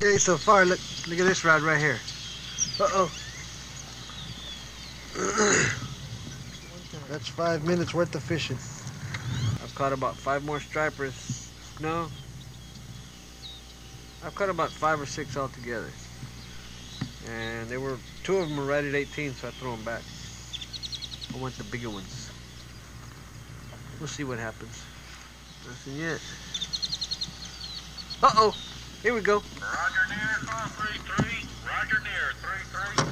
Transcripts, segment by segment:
Okay, so far, look, look at this rod right here. Uh-oh. That's five minutes worth of fishing. I've caught about five more stripers. No. I've caught about five or six altogether. And they were, two of them were right at 18, so I threw them back. I want the bigger ones. We'll see what happens. Nothing yet. Uh-oh. Here we go. Roger near, call three three. Roger near, three three.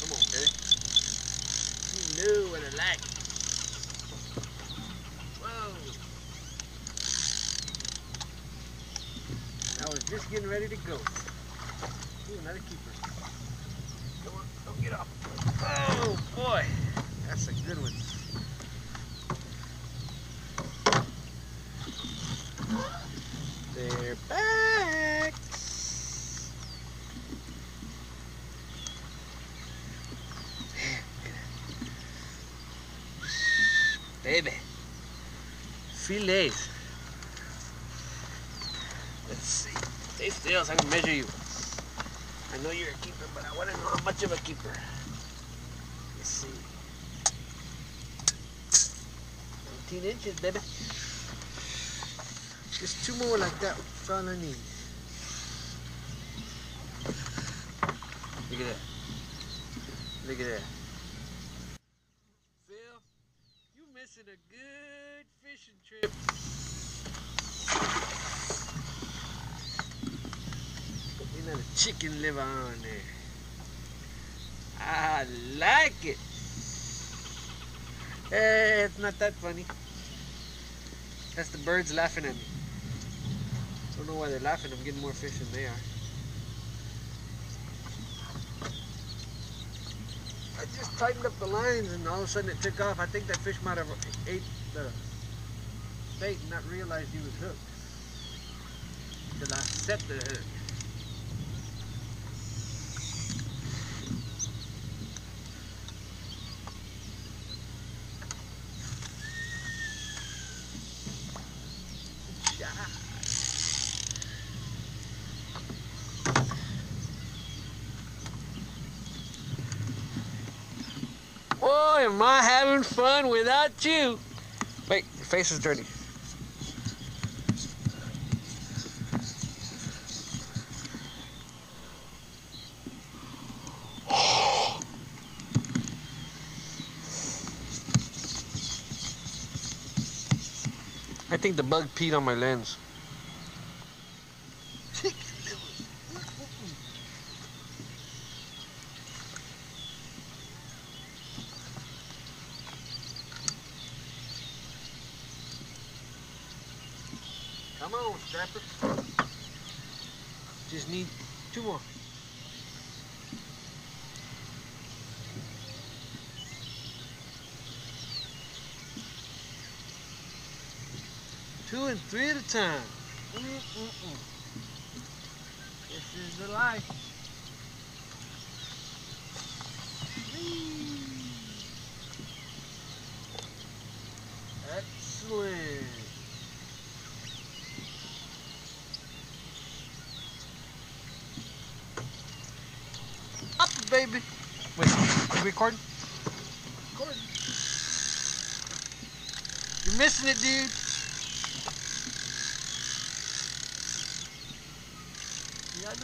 Come on, Billy. You knew what I like. Whoa. I was just getting ready to go. Ooh, another keeper. Come on, don't get off. Oh, boy. That's a good one. They're back. Baby. Fillets. Let's see. Stay still so I can measure you. I know you're a keeper, but I want to know how much of a keeper. Let's see. 19 inches, baby. Just two more like that. That's all I need. Look at that. Look at that. Phil, you missing a good fishing trip. Chicken liver on there? I like it. Eh, it's not that funny. That's the birds laughing at me. Don't know why they're laughing. I'm getting more fish than they are. I just tightened up the lines and all of a sudden it took off. I think that fish might have ate the bait and not realized he was hooked. Till I set the hook. Boy, am I having fun without you. Wait, your face is dirty. I think the bug peed on my lens. Come on, Strapper. Just need two more. Two and three at a time. Mm-mm-mm. This is the life. Excellent. Up, baby. Wait, are we recording? Recording. You're missing it, dude. Come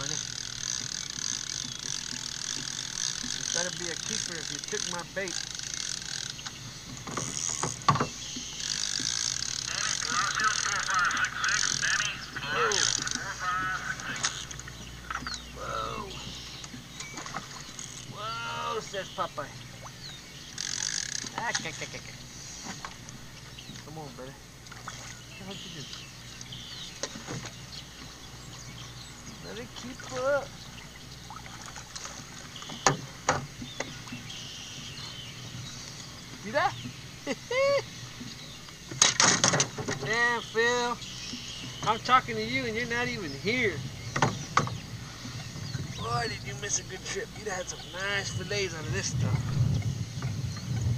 honey. You better be a keeper if you took my bait. Says Popeye. Ah, kick, kick, kick. Come on, brother. What you do? Let it keep up. See that? Damn, Phil. I'm talking to you and you're not even here. Boy, did you miss a good trip. You'd have had some nice fillets out of this stuff.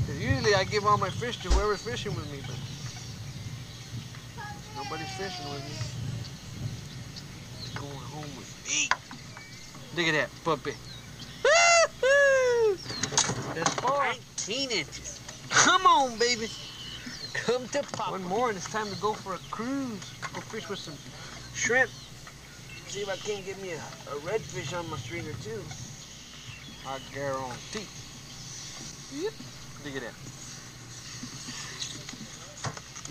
Cause usually I give all my fish to whoever's fishing with me, but nobody's fishing with me. Going home with me. Look at that puppy. That's four. 19 inches. Come on, baby. Come to Papa. One more and it's time to go for a cruise. Go fish with some shrimp. See if I can't get me a, a redfish on my stringer too. I guarantee. Yep. Look at that.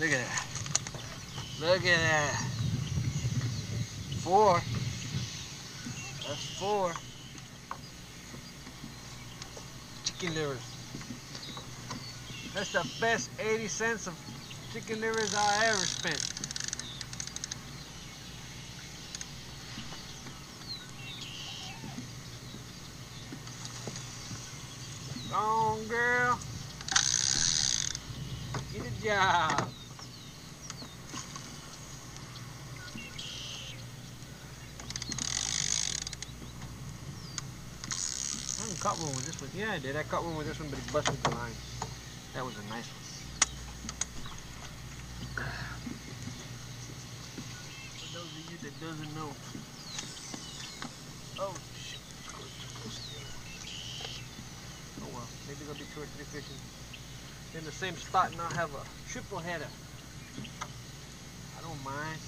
Look at that. Look at that. Four. That's four. Chicken livers. That's the best 80 cents of chicken livers I ever spent. Go on, girl. Get a job. I haven't caught one with this one. Yeah, I did. I caught one with this one, but he busted the line. That was a nice one. For those of you that doesn't know. Oh, shit. Oh well, maybe there'll be two or three fish in, in the same spot and I'll have a triple header. I don't mind.